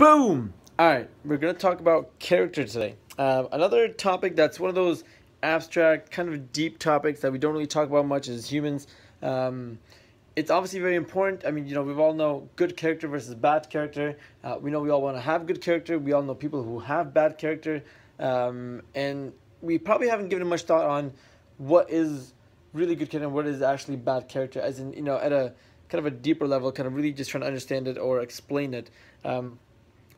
Boom! Alright, we're going to talk about character today. Uh, another topic that's one of those abstract, kind of deep topics that we don't really talk about much as humans. Um, it's obviously very important. I mean, you know, we all know good character versus bad character. Uh, we know we all want to have good character. We all know people who have bad character. Um, and we probably haven't given much thought on what is really good character and what is actually bad character, as in, you know, at a kind of a deeper level, kind of really just trying to understand it or explain it. Um,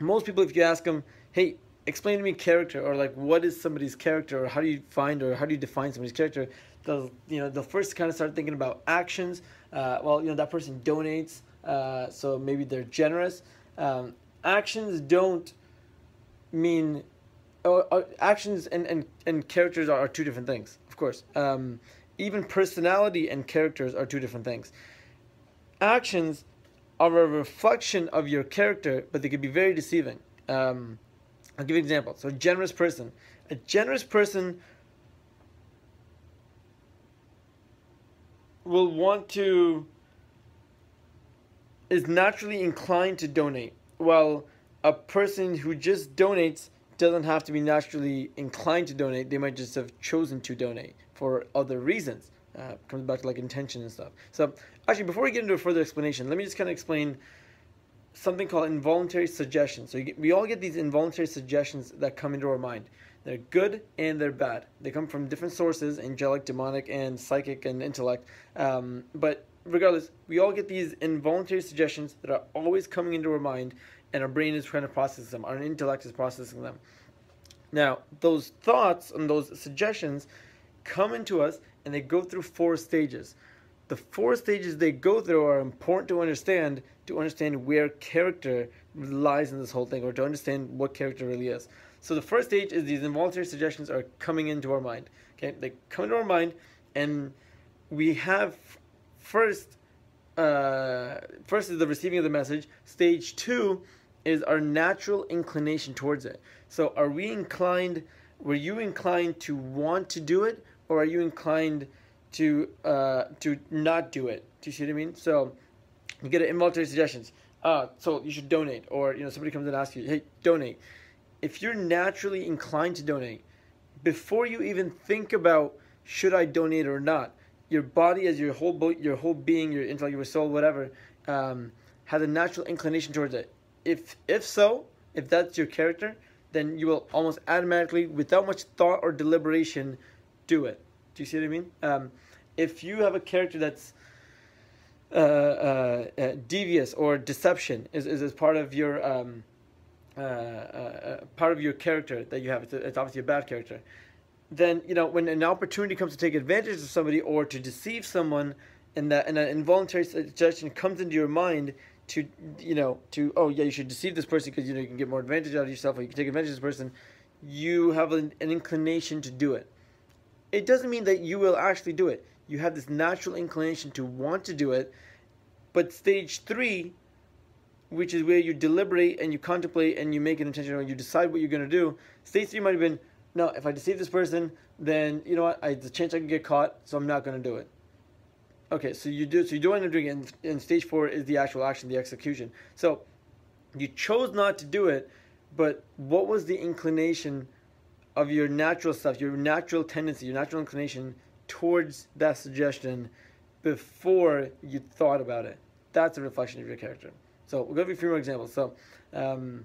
most people, if you ask them, hey, explain to me character or like what is somebody's character or how do you find or how do you define somebody's character, they'll you know they'll first kind of start thinking about actions. Uh, well, you know that person donates, uh, so maybe they're generous. Um, actions don't mean actions and, and, and characters are, are, two different things, of course. Um, even personality and characters are two different things. Actions are a reflection of your character, but they can be very deceiving. Um, I'll give you an example. So, a generous person. A generous person will want to, is naturally inclined to donate, while a person who just donates doesn't have to be naturally inclined to donate. They might just have chosen to donate for other reasons. Uh, comes back to like intention and stuff. So actually, before we get into a further explanation, let me just kind of explain something called involuntary suggestions. So get, we all get these involuntary suggestions that come into our mind. They're good and they're bad. They come from different sources, angelic, demonic, and psychic and intellect. Um, but regardless, we all get these involuntary suggestions that are always coming into our mind, and our brain is trying to process them. Our intellect is processing them. Now, those thoughts and those suggestions come into us and they go through four stages. The four stages they go through are important to understand to understand where character lies in this whole thing or to understand what character really is. So the first stage is these involuntary suggestions are coming into our mind. Okay, they come into our mind and we have first uh, first is the receiving of the message. Stage two is our natural inclination towards it. So are we inclined were you inclined to want to do it or are you inclined to uh, to not do it? Do you see what I mean? So you get involuntary suggestions. Uh, so you should donate, or you know somebody comes and asks you, hey, donate. If you're naturally inclined to donate, before you even think about should I donate or not, your body as your whole your whole being, your intellect, your soul, whatever, um, has a natural inclination towards it. If if so, if that's your character, then you will almost automatically, without much thought or deliberation, do it. Do you see what I mean? Um, if you have a character that's uh, uh, uh, devious or deception is, is, is part of your um, uh, uh, uh, part of your character that you have, it's, it's obviously a bad character. Then you know when an opportunity comes to take advantage of somebody or to deceive someone, and that and an involuntary suggestion comes into your mind to you know to oh yeah you should deceive this person because you know you can get more advantage out of yourself or you can take advantage of this person you have an, an inclination to do it it doesn't mean that you will actually do it. You have this natural inclination to want to do it. But stage three, which is where you deliberate and you contemplate and you make an intention or you decide what you're going to do, stage three might have been, no, if I deceive this person, then you know what, I, the chance I can get caught, so I'm not going to do it. Okay, so you do, so you don't end up doing it. And, and stage four is the actual action, the execution. So you chose not to do it, but what was the inclination? Of your natural stuff, your natural tendency, your natural inclination towards that suggestion before you thought about it. That's a reflection of your character. So we'll give you a few more examples. So, um,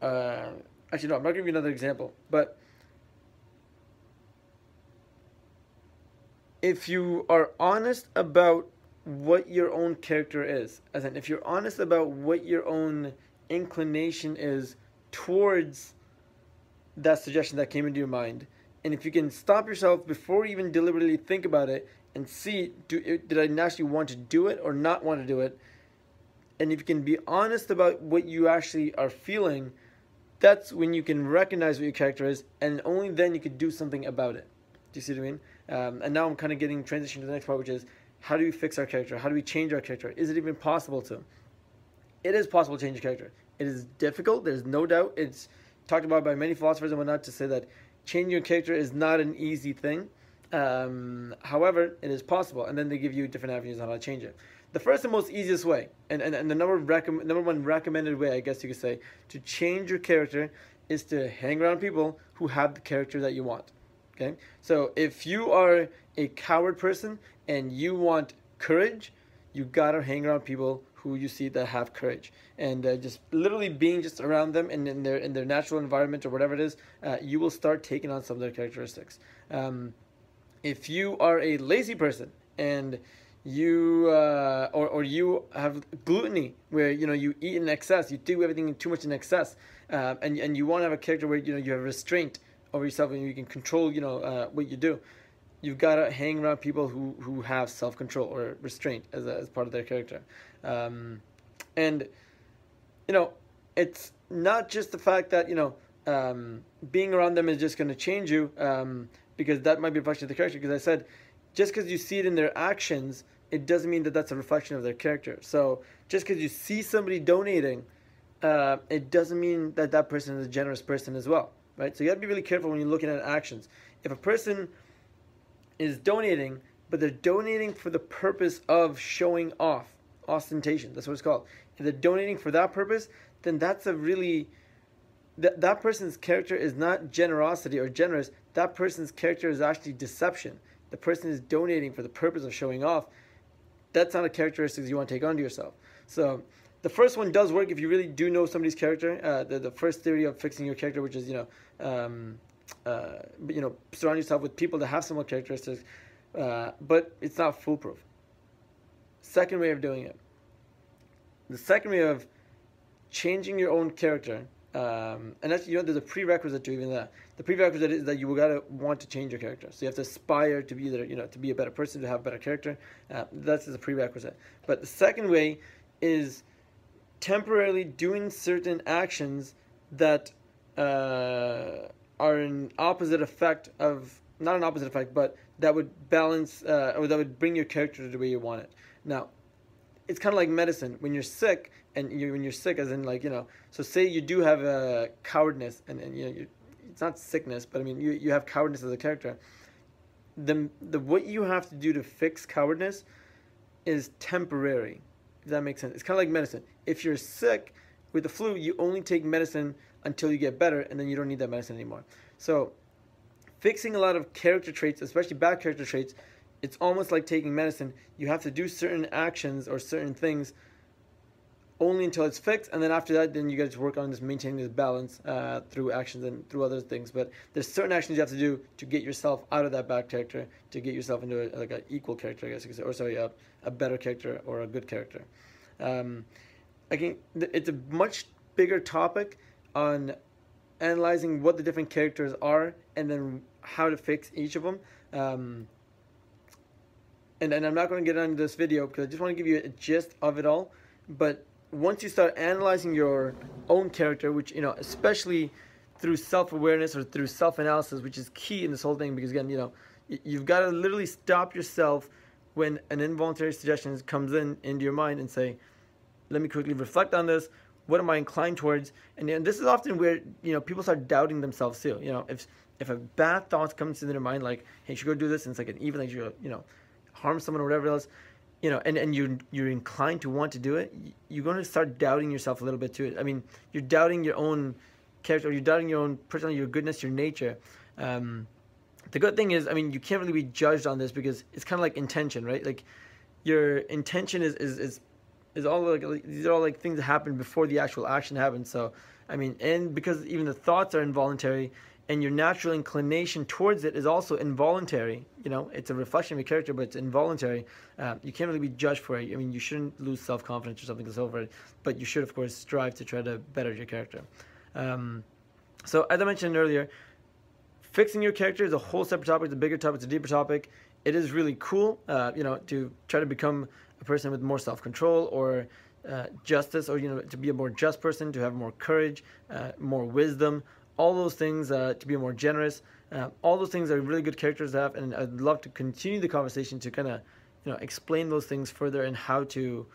uh, actually, no, I'm not going to give you another example, but if you are honest about what your own character is, as in if you're honest about what your own inclination is towards that suggestion that came into your mind. And if you can stop yourself before you even deliberately think about it and see, do, did I actually want to do it or not want to do it? And if you can be honest about what you actually are feeling, that's when you can recognize what your character is, and only then you could do something about it. Do you see what I mean? Um, and now I'm kind of getting transition to the next part, which is how do we fix our character? How do we change our character? Is it even possible to? It is possible to change your character. It is difficult. There's no doubt. It's talked about by many philosophers and whatnot to say that changing your character is not an easy thing. Um, however, it is possible, and then they give you different avenues on how to change it. the first and most easiest way, and, and, and the number, recomm- number one recommended way, I guess you could say, to change your character is to hang around people who have the character that you want. Okay? So if you are a coward person and you want courage, you gotta hang around people who you see that have courage. And uh, just literally being just around them and in their in their natural environment or whatever it is uh, you will start taking on some of their characteristics. Um, if you are a lazy person and you uh, or, or you have gluttony where you know you eat in excess you do everything too much in excess uh, and, and you want to have a character where you know you have restraint over yourself and you can control you know uh, what you do you've got to hang around people who, who have self-control or restraint as, a, as part of their character um, and you know it's not just the fact that you know um, being around them is just going to change you um, because that might be a reflection of the character because i said just because you see it in their actions it doesn't mean that that's a reflection of their character. So just because you see somebody donating, uh, it doesn't mean that that person is a generous person as well, right? So you got to be really careful when you're looking at actions. If a person is donating, but they're donating for the purpose of showing off, ostentation, that's what it's called. If they're donating for that purpose, then that's a really that that person's character is not generosity or generous. That person's character is actually deception. The person is donating for the purpose of showing off that's not a characteristic you want to take onto yourself. So the first one does work if you really do know somebody's character. Uh, the, the first theory of fixing your character, which is, you know, um, uh, you know, surround yourself with people that have similar characteristics, uh, but it's not foolproof. Second way of doing it. The second way of changing your own character um, and that's you know there's a prerequisite to even that. The prerequisite is that you gotta want to change your character. So you have to aspire to be there, you know, to be a better person, to have a better character. Uh, that's a prerequisite. But the second way is temporarily doing certain actions that uh, are an opposite effect of not an opposite effect, but that would balance uh, or that would bring your character to the way you want it. Now, it's kind of like medicine. When you're sick, and you, when you're sick, as in like you know, so say you do have a cowardness, and, and you know, it's not sickness, but I mean you, you have cowardness as a character. The the what you have to do to fix cowardness is temporary. Does that make sense? It's kind of like medicine. If you're sick with the flu, you only take medicine until you get better, and then you don't need that medicine anymore. So, fixing a lot of character traits, especially bad character traits, it's almost like taking medicine. You have to do certain actions or certain things only until it's fixed, and then after that, then you to work on just maintaining this balance uh, through actions and through other things. But there's certain actions you have to do to get yourself out of that bad character, to get yourself into a, like an equal character, I guess you could say, or sorry, a, a better character or a good character. Um, again, it's a much bigger topic on analyzing what the different characters are and then how to fix each of them. Um, and, and I'm not going to get into this video because I just want to give you a gist of it all. But once you start analyzing your own character, which, you know, especially through self-awareness or through self-analysis, which is key in this whole thing, because again, you know, you've got to literally stop yourself when an involuntary suggestion comes in into your mind and say, let me quickly reflect on this. What am I inclined towards? And, and this is often where, you know, people start doubting themselves too. You know, if, if a bad thought comes into their mind, like, hey, should go do this, and it's like an even, like, you you know, harm someone or whatever else, you know, and, and you you're inclined to want to do it, you're going to start doubting yourself a little bit too. I mean, you're doubting your own character, or you're doubting your own personality, your goodness, your nature. Um, the good thing is, I mean, you can't really be judged on this because it's kind of like intention, right? Like your intention is is is, is all like these are all like things that happen before the actual action happens. So, I mean, and because even the thoughts are involuntary, and your natural inclination towards it is also involuntary. You know, it's a reflection of your character, but it's involuntary. Uh, you can't really be judged for it. I mean, you shouldn't lose self confidence or something that's over it, but you should, of course, strive to try to better your character. Um, so, as I mentioned earlier, fixing your character is a whole separate topic. It's a bigger topic. It's a deeper topic. It is really cool, uh, you know, to try to become a person with more self control or uh, justice, or you know, to be a more just person, to have more courage, uh, more wisdom all those things uh, to be more generous. Uh, all those things are really good characters to have, and I'd love to continue the conversation to kind of, you know, explain those things further and how to,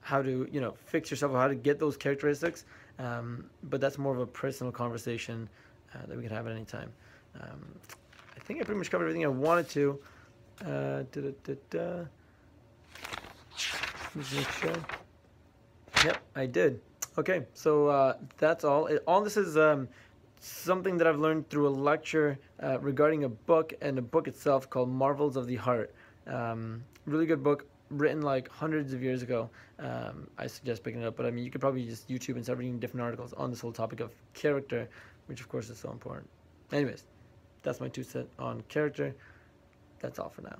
how to, you know, fix yourself or how to get those characteristics. Um, but that's more of a personal conversation uh, that we can have at any time. Um, I think I pretty much covered everything I wanted to. Uh, da, da, da, make sure. Yep, I did. Okay, so uh, that's all. All this is um, something that I've learned through a lecture uh, regarding a book and a book itself called Marvels of the Heart. Um, really good book, written like hundreds of years ago. Um, I suggest picking it up, but I mean, you could probably just YouTube and start reading different articles on this whole topic of character, which of course is so important. Anyways, that's my two cent on character. That's all for now.